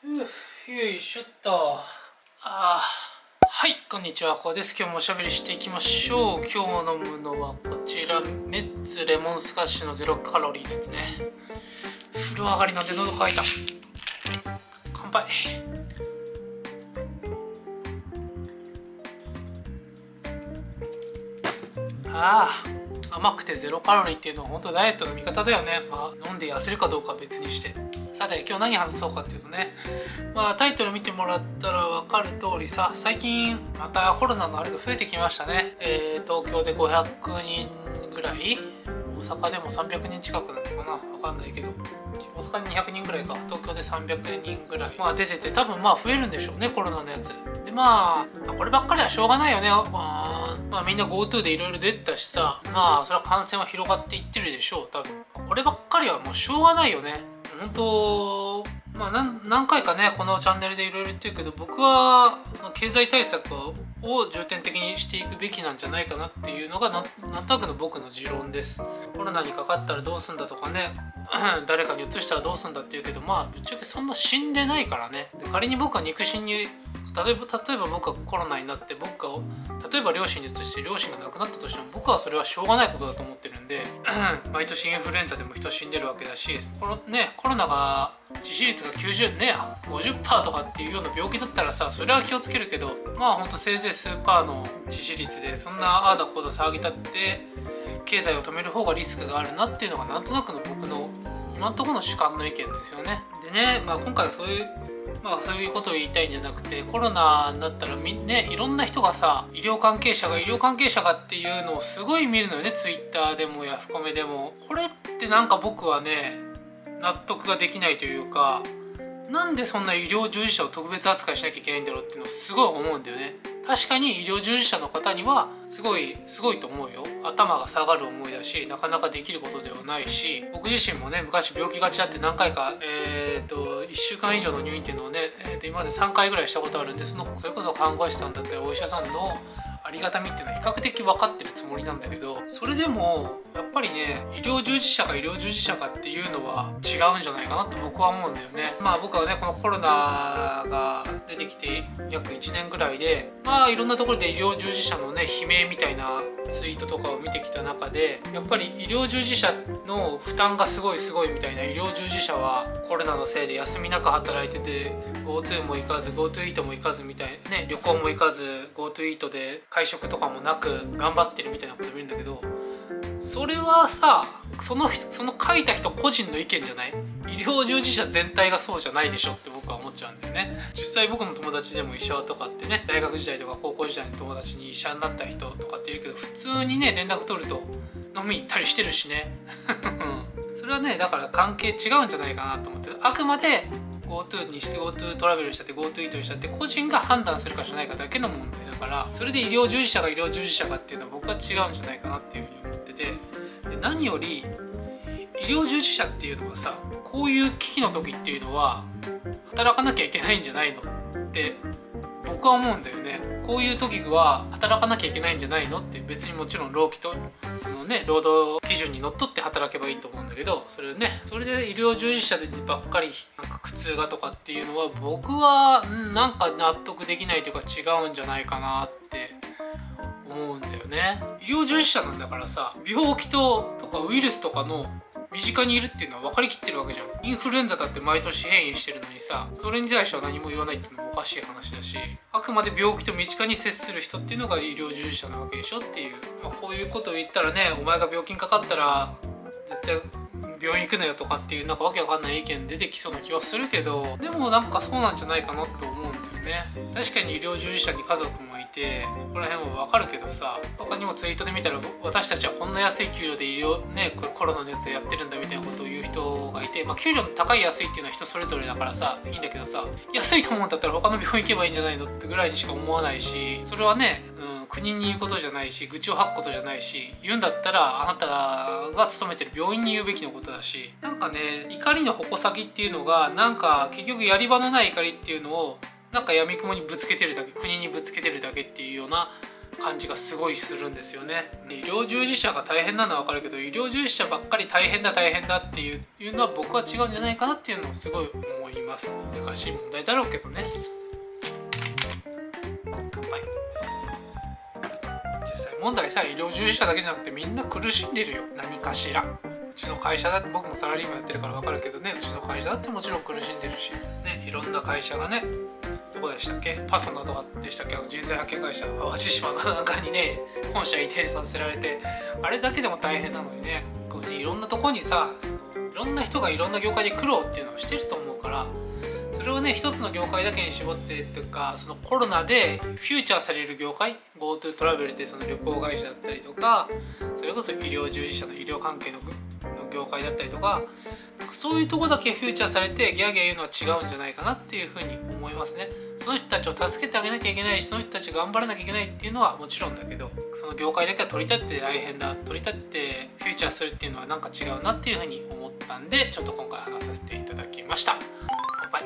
よいしょっと。ああはいこんにちはこうです。今日もおしゃべりしていきましょう。今日飲むのはこちらメッツレモンスカッシュのゼロカロリーのやつね。風呂上がりなんで喉乾いた乾杯。ああ甘くてゼロカロリーっていうのは本当ダイエットの味方だよね、まあ、飲んで痩せるかどうかは別にして。さて今日何話そうかっていうとねまあタイトル見てもらったら分かる通りさ最近またコロナのあれが増えてきましたね、えー、東京で500人ぐらい大阪でも300人近くなのかな？分かんないけど。大阪に200人ぐらいか。東京で300人ぐらい、まあ、出てて多分まあ増えるんでしょうねコロナのやつ。でまあこればっかりはしょうがないよね。まあみんな GoTo でいろいろ出たしさ。まあそれは感染は広がっていってるでしょう多分。こればっかりはもうしょうがないよね。本当まあ何何回かねこのチャンネルでいろいろ言ってるけど僕はその経済対策を重点的にしていくべきなんじゃないかなっていうのがなんとなくの僕の持論です。コロナにかかったらどうすんだとかね 誰かに移したらどうすんだって言うけどまあぶっちゃけそんな死んでないからね。仮に僕は肉親に例えば例えば僕がコロナになって僕が例えば両親に移して両親が亡くなったとしても僕はそれはしょうがないことだと思ってるんで 毎年インフルエンザでも人死んでるわけだしこの、ね、コロナが致死率が90ね50%とかっていうような病気だったらさそれは気をつけるけどまあほんとせいぜい数パーの致死率でそんなああだこうだ騒ぎ立って経済を止める方がリスクがあるなっていうのがなんとなくの僕の今のところの主観の意見ですよね。でね、まあ、今回そういうまあそういうことを言いたいんじゃなくてコロナになったらみんねいろんな人がさ医療関係者が医療関係者がっていうのをすごい見るのよね。ツイッターでもヤフコメでも。これってなんか僕はね納得ができないというかなんでそんな医療従事者を特別扱いしなきゃいけないんだろうっていうのをすごい思うんだよね。確かに医療従事者の方にはすごいすごいと思うよ。頭が下がる思いだしなかなかできることではないし僕自身もね昔病気がちだって何回かえっ、ー、と1週間以上の入院っていうのをね、えー、と今まで3回ぐらいしたことあるんでそのそれこそ看護師さんだったりお医者さんのありがたみっていうのは比較的分かってるつもりなんだけどそれでもやっぱりね医療従事者が医療従事者かっていうのは違うんじゃないかなと僕は思うんだよね。まあ僕はねこのコロナが出てきて約1年ぐらいでまあいろんなところで医療従事者のね悲鳴みたいなツイートとかを見てきた中でやっぱり医療従事者の負担がすごいすごいみたいな医療従事者はコロナのせいで休みなく働いてて GoTo も行かず GoTo イートも行かずみたいなね旅行も行かず GoTo イートで会食とかもなく頑張ってるみたいなこと見るんだけどそれはさそのその書いた人個人の意見じゃない？医療従事者全体がそうじゃないでしょって僕は思っちゃうんだよね。実際僕の友達でも医者とかってね大学時代とか高校時代の友達に医者になった人とかっているけど普通にね連絡取ると飲みに行ったりしてるしね。それはねだから関係違うんじゃないかなと思ってあくまで GoTo にして GoTo トラベルにしたって GoTo イートにしたって個人が判断するかしないかだけの問題だからそれで医療従事者が医療従事者かっていうのは僕は違うんじゃないかなっていうふうに思っててで何より医療従事者っていうのはさこういう危機の時っていうのは働かなきゃいけないんじゃないのって僕は思うんだよね。こういう時は働かなきゃいけないんじゃないのって別にもちろん労基とね労働基準にのっとって働けばいいと思うんだけどそれねそれで医療従事者でばっかりなんか苦痛がとかっていうのは僕はなんか納得できないというか違うんじゃないかなって思うんだよね。医療従事者なんだからさ病気ととかウイルスとかの身近にいるっていうのは分かりきってるわけじゃん。インフルエンザだって毎年変異してるのにさそれに対しては何も言わないっていうのもおかしい話だしあくまで病気と身近に接する人っていうのが医療従事者なわけでしょっていう、まあ、こういうことを言ったらねお前が病気にかかったら絶対病院行くなよとかっていうなんかわけわかんない意見出てきそうな気はするけどでもなんかそうなんじゃないかなと思うんだね。確かに医療従事者に家族もいてそこら辺はわかるけどさ他にもツイートで見たら私たちはこんな安い給料で医療ねコロナのやつやってるんだみたいなことを言う人がいてまあ給料の高い安いっていうのは人それぞれだからさいいんだけどさ安いと思うんだったら他の病院行けばいいんじゃないのってぐらいにしか思わないしそれはね、うん国に言うことじゃないし愚痴を吐くことじゃないし言うんだったらあなたが勤めてる病院に言うべきのことだしなんかね怒りの矛先っていうのがなんか結局やり場のない怒りっていうのをなんかやみくもにぶつけてるだけ国にぶつけてるだけっていうような感じがすごいするんですよね。医療従事者が大変なのは分かるけど医療従事者ばっかり大変だ大変だっていうのは僕は違うんじゃないかなっていうのをすごい思います。難しい問題だろうけどね。乾杯。実際問題さ医療従事者だけじゃなくてみんな苦しんでるよ。何かしら。の会社だって僕もサラリーマンやってるから分かるけどねうちの会社だってもちろん苦しんでるしねいろんな会社がねどこでしたっけパソナとかでしたっけ人材派遣会社淡路島かなんかにね本社移転させられてあれだけでも大変なのにねこうねいろんなとこにさそのいろんな人がいろんな業界で苦労っていうのをしてると思うからそれをね一つの業界だけに絞ってっていうかそのコロナでフューチャーされる業界 GoTo トラベルでその旅行会社だったりとかそれこそ医療従事者の医療関係のの業界だったりとかそういうとこだけフューチャーされてギャーギャー言うのは違うんじゃないかなっていうふうに思いますね。その人たちを助けてあげなきゃいけないしその人たち頑張らなきゃいけないっていうのはもちろんだけどその業界だけは取り立って大変だ取り立ってフューチャーするっていうのはなんか違うなっていうふうに思ったんでちょっと今回話させていただきました。乾杯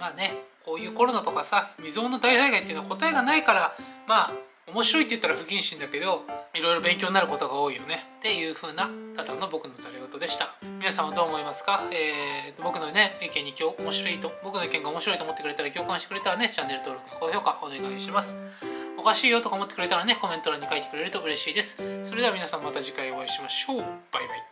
まあねこういうコロナとかさ未曾有の大災害っていうのは答えがないからまあ面白いって言ったら不謹慎だけどいろいろ勉強になることが多いよね。っていう風なただの僕のざれ言でした。皆さんはどう思いますか、えー、僕のね意見に今日面白いと僕の意見が面白いと思ってくれたら共感してくれたらねチャンネル登録高評価お願いします。おかしいよとか思ってくれたらねコメント欄に書いてくれると嬉しいです。それでは皆さんまた次回お会いしましょう。バイバイ。